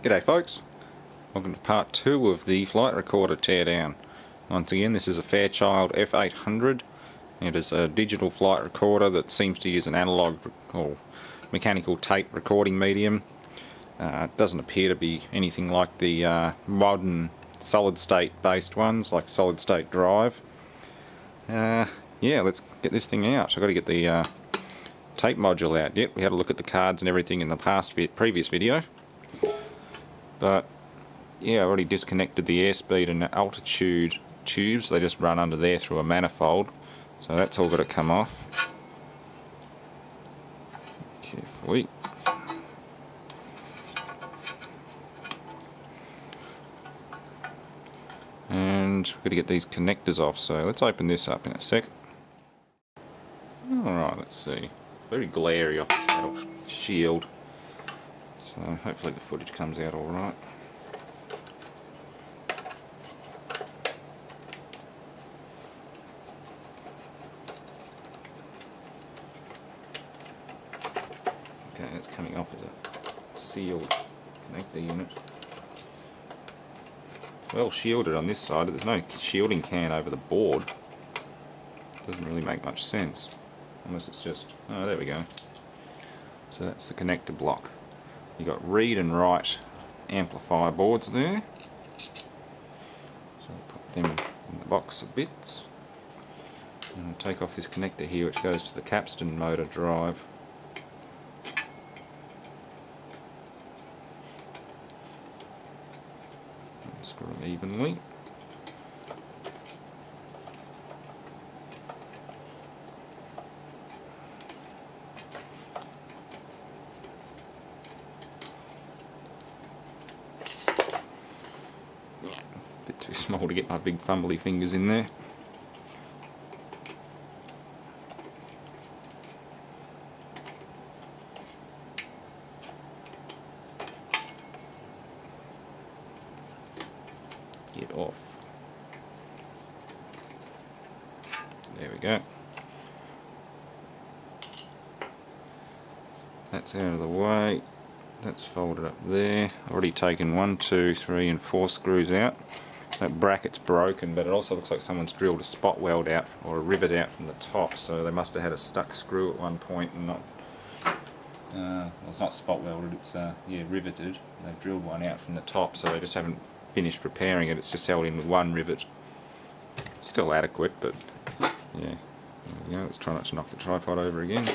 G'day folks, welcome to part 2 of the flight recorder teardown. Once again this is a Fairchild F800. It is a digital flight recorder that seems to use an analog or mechanical tape recording medium. Uh, it doesn't appear to be anything like the uh, modern solid state based ones like solid state drive. Uh, yeah, let's get this thing out. I've got to get the uh, tape module out. Yep, we had a look at the cards and everything in the past vi previous video. But yeah, I already disconnected the airspeed and altitude tubes. They just run under there through a manifold. So that's all got to come off. Carefully. And we've got to get these connectors off, so let's open this up in a sec. Alright, let's see. Very glary off this metal shield. So hopefully the footage comes out alright. Okay, it's coming off as a sealed connector unit. It's well shielded on this side, there's no shielding can over the board. Doesn't really make much sense. Unless it's just, oh there we go. So that's the connector block. You've got read and write amplifier boards there. So put them in the box of bits. And I'll take off this connector here which goes to the capstan motor drive. Screw them evenly. To get my big fumbly fingers in there. Get off. There we go. That's out of the way. That's folded up there. Already taken one, two, three and four screws out. That bracket's broken, but it also looks like someone's drilled a spot weld out or a rivet out from the top, so they must have had a stuck screw at one point and not. Uh, well, it's not spot welded, it's uh, yeah riveted. They've drilled one out from the top, so they just haven't finished repairing it. It's just held in with one rivet. Still adequate, but yeah. There. Let's try not to knock the tripod over again.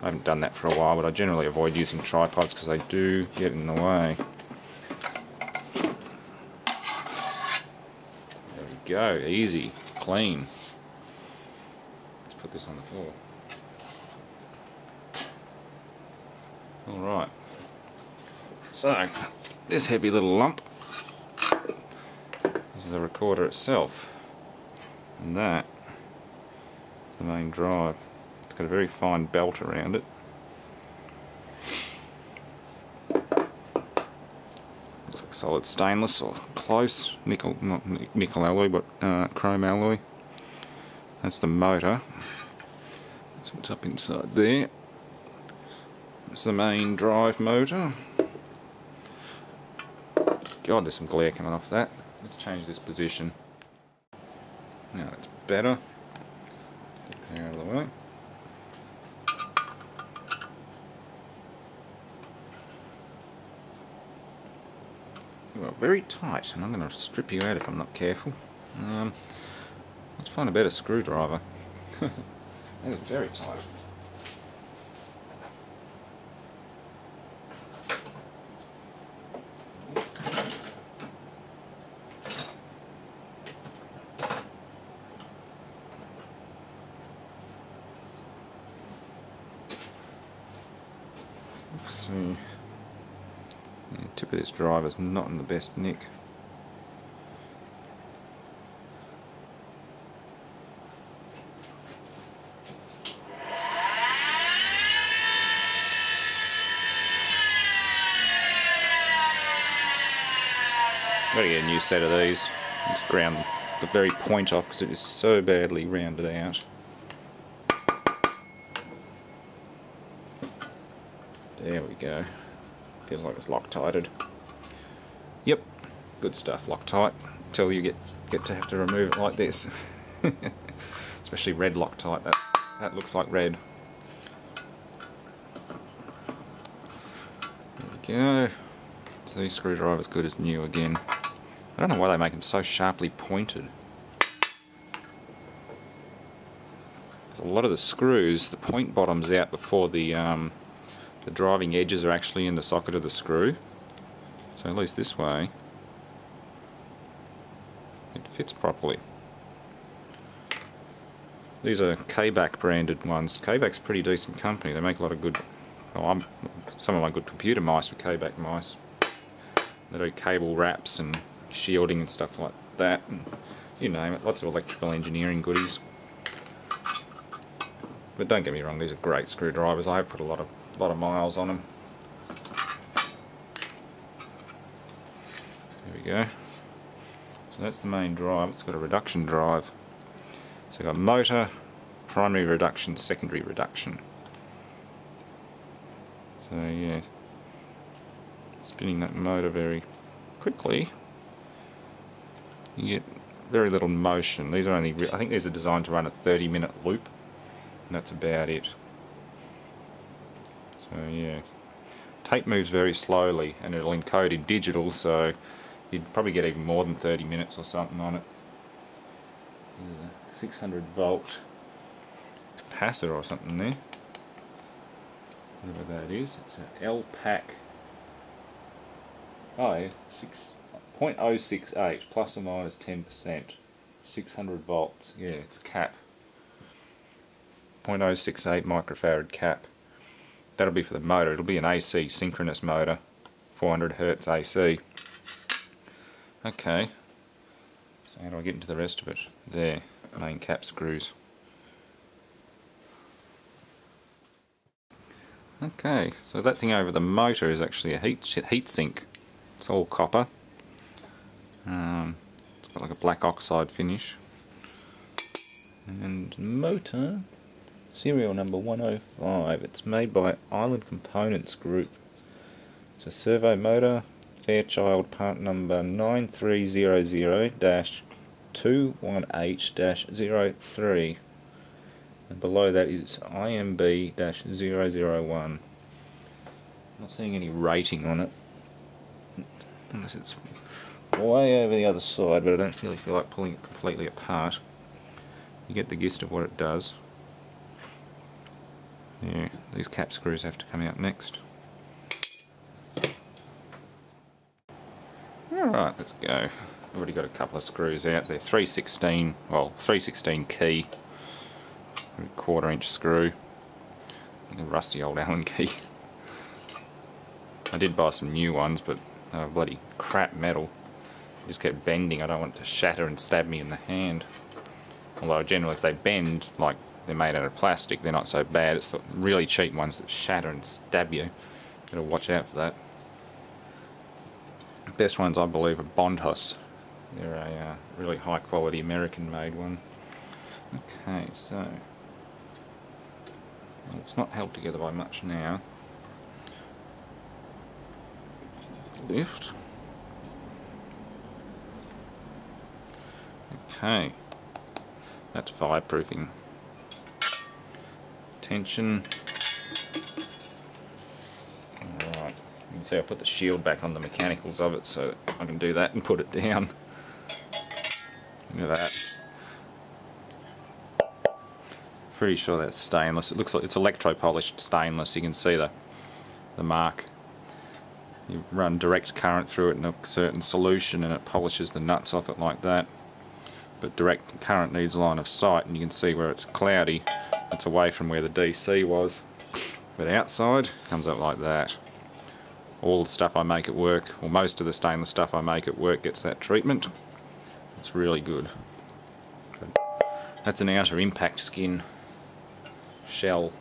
I haven't done that for a while, but I generally avoid using tripods because they do get in the way. Go, easy, clean. Let's put this on the floor. Alright, so this heavy little lump is the recorder itself, and that is the main drive. It's got a very fine belt around it. Looks like solid stainless or close, nickel, not nickel alloy, but uh, chrome alloy. That's the motor. So what's up inside there. It's the main drive motor. God, there's some glare coming off that. Let's change this position. Now that's better. Get out of the way. Well, very tight, and I'm going to strip you out if I'm not careful. Um, let's find a better screwdriver. that is very tight. Let's see. Tip of this drive is not in the best nick. Gotta get a new set of these. Just ground the very point off because it is so badly rounded out. There we go. Feels like it's Loctited. Yep, good stuff, Loctite. Until you get get to have to remove it like this. Especially red Loctite, that, that looks like red. There we go. So these screwdrivers good as new again. I don't know why they make them so sharply pointed. a lot of the screws, the point bottom's out before the um, the driving edges are actually in the socket of the screw. So at least this way, it fits properly. These are Kayback branded ones. Kayback's a pretty decent company. They make a lot of good, well, I'm, some of my good computer mice with Kayback mice. They do cable wraps and shielding and stuff like that. And you name it, lots of electrical engineering goodies. But don't get me wrong, these are great screwdrivers. I have put a lot of lot of miles on them. There we go. So that's the main drive. It's got a reduction drive. So we've got motor, primary reduction, secondary reduction. So yeah, spinning that motor very quickly, you get very little motion. These are only, I think these are designed to run a 30 minute loop, and that's about it. So yeah, tape moves very slowly and it'll encode in digital so you'd probably get even more than 30 minutes or something on it. 600 volt capacitor or something there. Whatever that is. It's an L-Pack. Oh yeah, 6, 0.068 plus or minus 10%. 600 volts. Yeah, it's a cap. 0.068 microfarad cap. That'll be for the motor. It'll be an AC synchronous motor. 400 hertz AC. Okay. So how do I get into the rest of it? There, main cap screws. Okay, so that thing over the motor is actually a heat heat sink. It's all copper. Um, it's got like a black oxide finish. And motor, serial number 105. It's made by Island Components Group. It's a servo motor, Fairchild part number 9300-218-03 and below that is IMB-001 not seeing any rating on it. Unless it's way over the other side but I don't really feel like pulling it completely apart. You get the gist of what it does yeah, these cap screws have to come out next Alright, let's go. I've already got a couple of screws out there. 316, well, 316 key, quarter inch screw, a rusty old Allen key. I did buy some new ones, but were bloody crap metal. Just kept bending. I don't want it to shatter and stab me in the hand. Although generally if they bend, like they're made out of plastic, they're not so bad. It's the really cheap ones that shatter and stab you. Gotta watch out for that best ones I believe are Bondhus. They're a uh, really high quality American made one. Okay, so well, it's not held together by much now. Lift. Okay, that's fireproofing. Tension. can see I put the shield back on the mechanicals of it so I can do that and put it down. Look at that. Pretty sure that's stainless. It looks like it's electro-polished stainless. You can see the, the mark. You run direct current through it in a certain solution and it polishes the nuts off it like that. But direct current needs line of sight and you can see where it's cloudy. It's away from where the DC was. But outside, comes up like that all the stuff I make at work, or most of the stainless stuff I make at work gets that treatment. It's really good. That's an outer impact skin shell.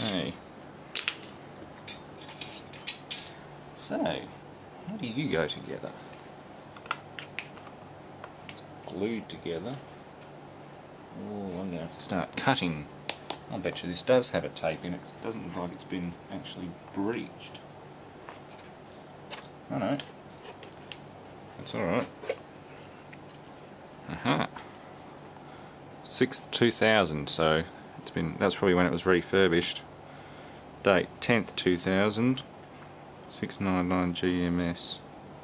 Okay. So, how do you go together? Glued together. Oh, I'm going to have to start cutting I'll bet you this does have a tape in it. It doesn't look like it's been actually breached. Oh no. That's alright. Aha. 6th 2000, so it's been that's probably when it was refurbished. Date 10th 2000. 699 GMS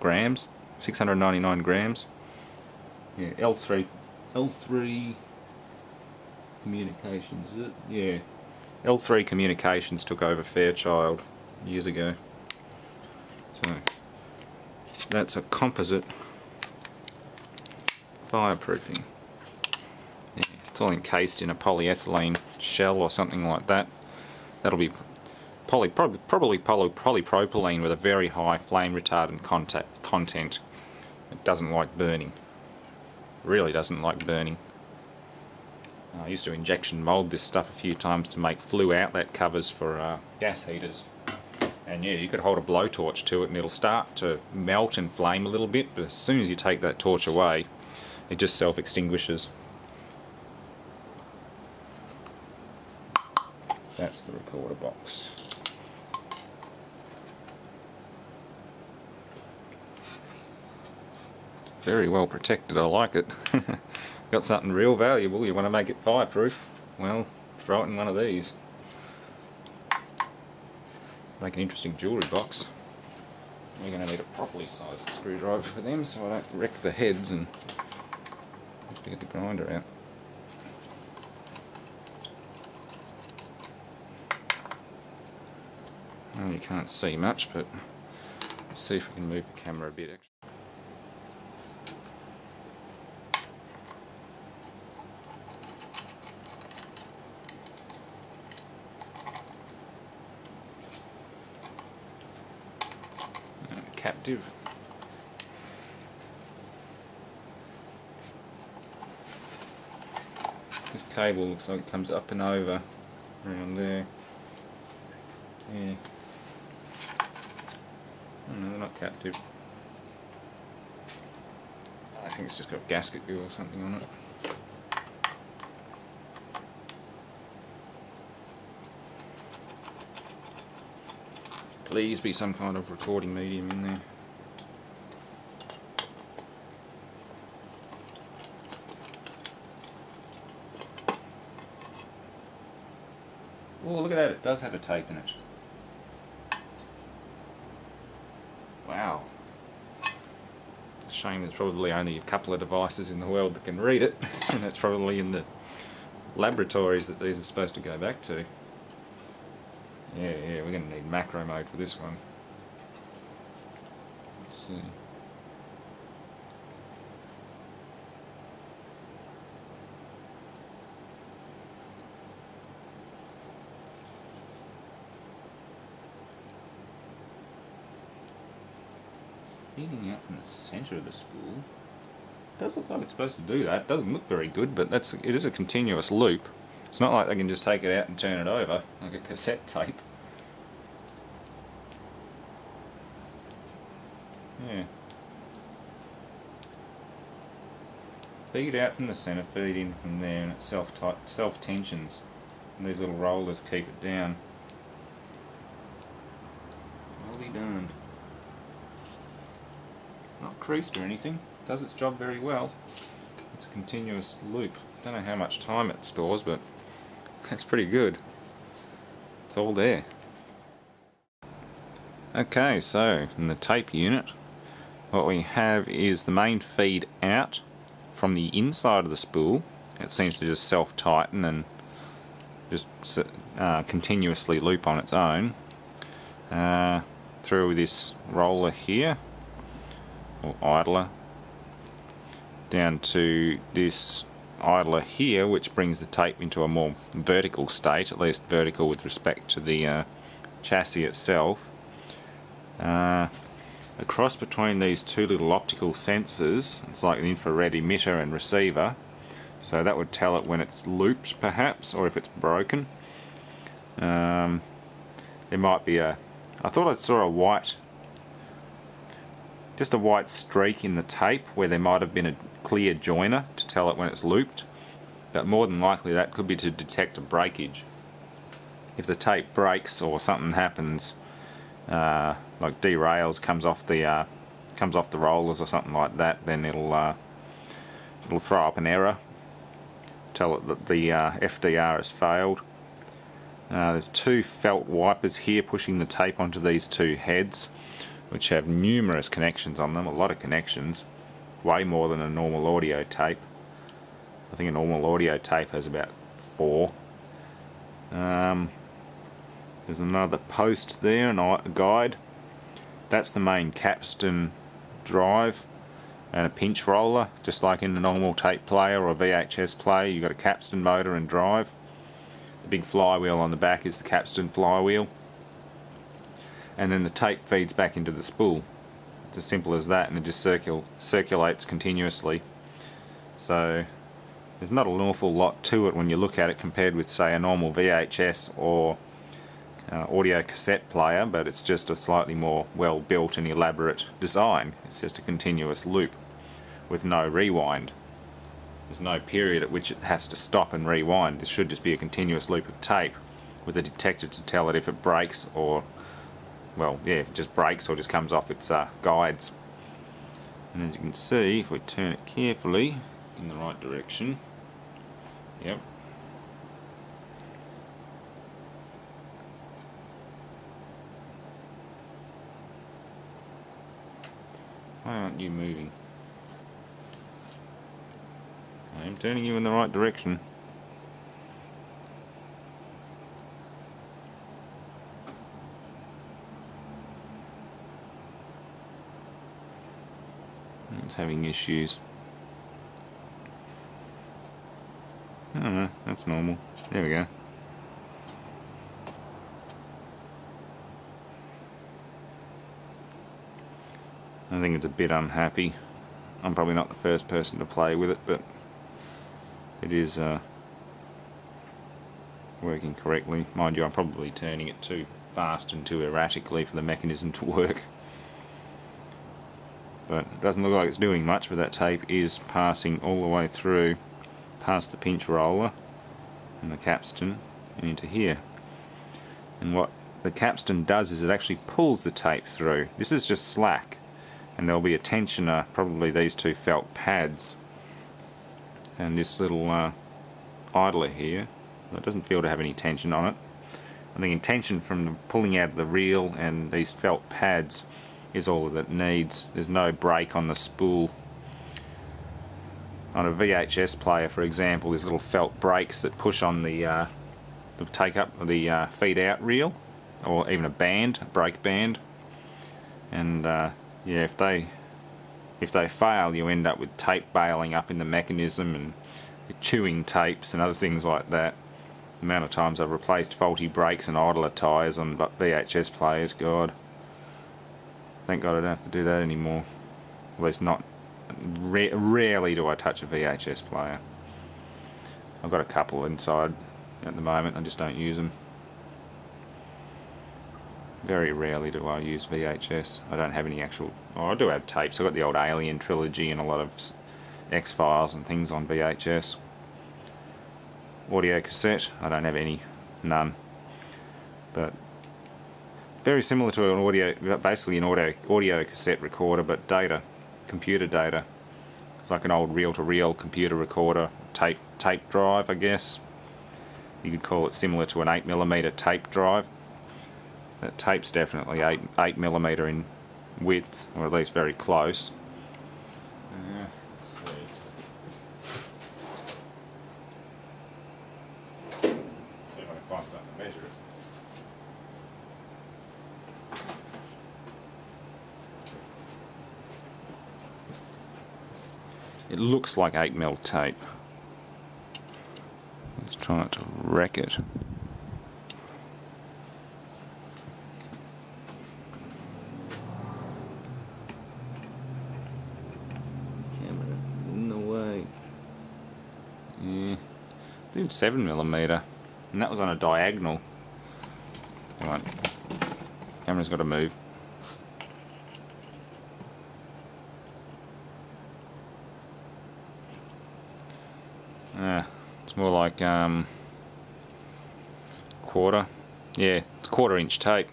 grams. 699 grams. Yeah, L3 L3 Communications, is it? Yeah. L3 Communications took over Fairchild years ago. So that's a composite fireproofing. Yeah, it's all encased in a polyethylene shell or something like that. That'll be poly, probably, probably poly, polypropylene with a very high flame retardant contact, content. It doesn't like burning. Really doesn't like burning. I used to injection mould this stuff a few times to make flue outlet covers for uh, gas heaters. And yeah, you could hold a blowtorch to it and it'll start to melt and flame a little bit, but as soon as you take that torch away, it just self-extinguishes. That's the recorder box. Very well protected, I like it. got something real valuable, you want to make it fireproof, well, throw it in one of these. Make an interesting jewellery box. We're going to need a properly sized screwdriver for them so I don't wreck the heads and have to get the grinder out. Well, you can't see much, but let's see if we can move the camera a bit. This cable looks like it comes up and over around there. Yeah. Oh, no, they're not captive. I think it's just got gasket glue or something on it. Please be some kind of recording medium in there. Oh, look at that, it does have a tape in it. Wow. Shame there's probably only a couple of devices in the world that can read it, and that's probably in the laboratories that these are supposed to go back to. Yeah, yeah, we're going to need macro mode for this one. Let's see. Feeding out from the center of the spool. it Does look like it's supposed to do that. Doesn't look very good, but that's it is a continuous loop. It's not like they can just take it out and turn it over, like a cassette tape. Yeah. Feed out from the centre, feed in from there, and it self self tensions. And these little rollers keep it down. Well be done. Not creased or anything. Does its job very well. It's a continuous loop. Don't know how much time it stores, but that's pretty good. It's all there. Okay, so in the tape unit, what we have is the main feed out from the inside of the spool. It seems to just self-tighten and just uh, continuously loop on its own. Uh, through this roller here, or idler, down to this idler here which brings the tape into a more vertical state, at least vertical with respect to the uh, chassis itself. Uh, a cross between these two little optical sensors, it's like an infrared emitter and receiver, so that would tell it when it's looped perhaps, or if it's broken. Um, there might be a, I thought I saw a white, just a white streak in the tape where there might have been a clear joiner to tell it when it's looped. but more than likely that could be to detect a breakage. If the tape breaks or something happens, uh, like derails, comes off the uh, comes off the rollers or something like that, then it'll uh, it'll throw up an error, tell it that the uh, FDR has failed. Uh, there's two felt wipers here pushing the tape onto these two heads, which have numerous connections on them, a lot of connections, way more than a normal audio tape. I think a normal audio tape has about four. Um, there's another post there, a guide. That's the main capstan drive and a pinch roller, just like in the normal tape player or VHS player. You've got a capstan motor and drive. The big flywheel on the back is the capstan flywheel. And then the tape feeds back into the spool. It's as simple as that and it just circul circulates continuously. So there's not an awful lot to it when you look at it compared with say a normal VHS or uh, audio cassette player but it's just a slightly more well built and elaborate design. It's just a continuous loop with no rewind. There's no period at which it has to stop and rewind. This should just be a continuous loop of tape with a detector to tell it if it breaks or well yeah if it just breaks or just comes off its uh, guides. And as you can see if we turn it carefully in the right direction yep Why aren't you moving? I am turning you in the right direction. Having issues. I don't know, that's normal. There we go. I think it's a bit unhappy. I'm probably not the first person to play with it, but it is uh, working correctly. Mind you, I'm probably turning it too fast and too erratically for the mechanism to work. But it doesn't look like it's doing much, but that tape is passing all the way through past the pinch roller and the capstan and into here. And what the capstan does is it actually pulls the tape through. This is just slack and there'll be a tensioner, probably these two felt pads and this little uh, idler here it doesn't feel to have any tension on it and the tension from the pulling out of the reel and these felt pads is all that it needs there's no break on the spool on a VHS player for example there's little felt brakes that push on the uh, the take up the uh, feed out reel or even a band, a brake band and uh, yeah if they if they fail you end up with tape bailing up in the mechanism and chewing tapes and other things like that. Amount of times I've replaced faulty brakes and idler tyres on VHS players, God. Thank God I don't have to do that anymore. At least not, ra rarely do I touch a VHS player. I've got a couple inside at the moment, I just don't use them. Very rarely do I use VHS. I don't have any actual... Oh, I do have tapes. I've got the old Alien trilogy and a lot of X-Files and things on VHS. Audio cassette, I don't have any. None. But very similar to an audio, basically an audio, audio cassette recorder, but data, computer data. It's like an old reel-to-reel -reel computer recorder, tape tape drive, I guess. You could call it similar to an 8mm tape drive. That tape's definitely 8, 8 millimeter in width, or at least very close let's see. see if I can find something to measure it. It looks like 8 mil tape. Let's try not to wreck it. Camera in the way. Yeah, dude, 7 millimeter, and that was on a diagonal. Come on, camera's got to move. Ah, it's It's more like um, quarter. Yeah, it's quarter inch tape.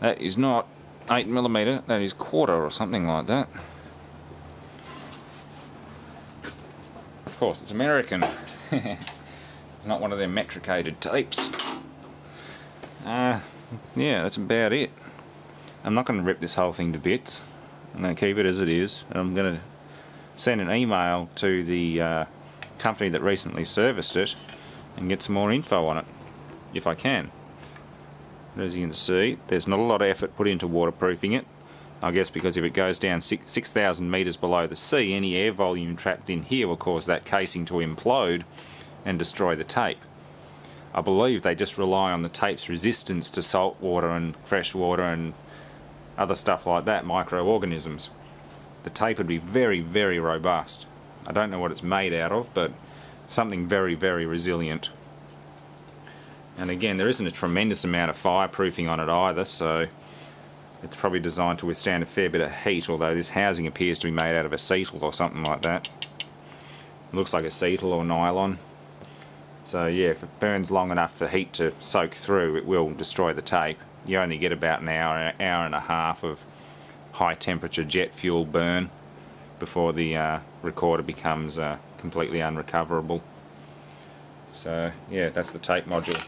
That is not 8 millimeter. that is quarter or something like that. Of course, it's American. it's not one of them metricated tapes. Uh, yeah, that's about it. I'm not going to rip this whole thing to bits. I'm going to keep it as it is. And I'm going to send an email to the uh, company that recently serviced it and get some more info on it, if I can. As you can see, there's not a lot of effort put into waterproofing it. I guess because if it goes down 6,000 metres below the sea, any air volume trapped in here will cause that casing to implode and destroy the tape. I believe they just rely on the tape's resistance to salt water and fresh water and other stuff like that, microorganisms. The tape would be very, very robust. I don't know what it's made out of, but something very, very resilient. And again, there isn't a tremendous amount of fireproofing on it either, so it's probably designed to withstand a fair bit of heat, although this housing appears to be made out of acetal or something like that. It looks like acetal or nylon. So yeah, if it burns long enough for heat to soak through, it will destroy the tape. You only get about an hour, hour and a half of high temperature jet fuel burn before the uh, recorder becomes uh, completely unrecoverable. So yeah, that's the tape module.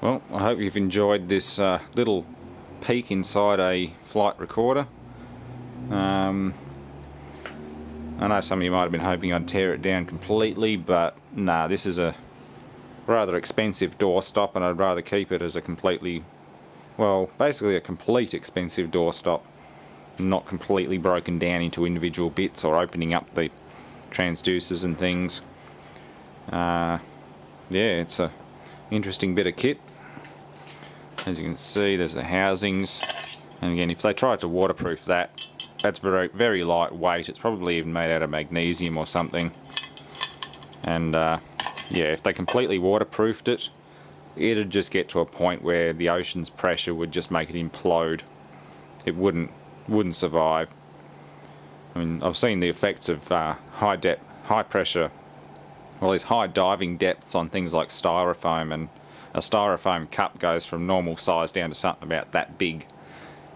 Well, I hope you've enjoyed this uh, little peek inside a flight recorder. Um, I know some of you might have been hoping I'd tear it down completely, but nah, this is a rather expensive doorstop and I'd rather keep it as a completely, well, basically a complete expensive doorstop, not completely broken down into individual bits or opening up the transducers and things. Uh, yeah, it's a interesting bit of kit. As you can see, there's the housings. And again, if they tried to waterproof that, that's very, very lightweight. It's probably even made out of magnesium or something. And uh, yeah, if they completely waterproofed it, it'd just get to a point where the ocean's pressure would just make it implode. It wouldn't wouldn't survive. I mean, I've seen the effects of uh, high depth, high pressure well these high diving depths on things like styrofoam and a styrofoam cup goes from normal size down to something about that big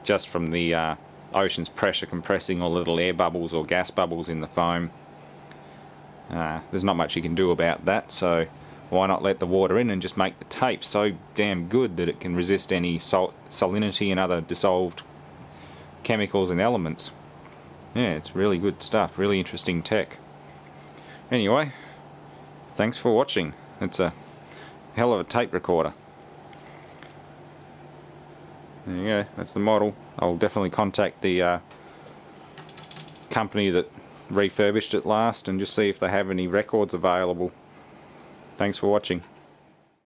just from the uh, ocean's pressure compressing all little air bubbles or gas bubbles in the foam. Uh, there's not much you can do about that so why not let the water in and just make the tape so damn good that it can resist any sal salinity and other dissolved chemicals and elements. Yeah, it's really good stuff, really interesting tech. Anyway, thanks for watching. It's a hell of a tape recorder. There you go, that's the model. I'll definitely contact the uh, company that refurbished it last and just see if they have any records available. Thanks for watching.